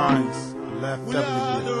nice. Left, definitely.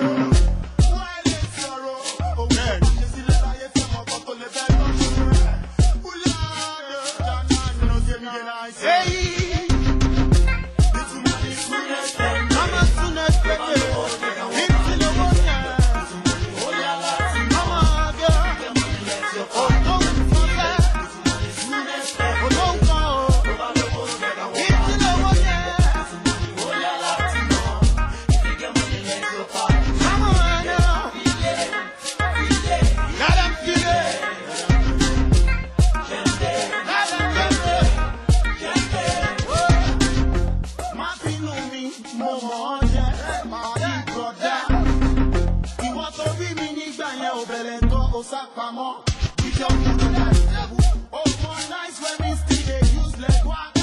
Kanye Obeleto We don't do that level. Oh, my nice when we still they use.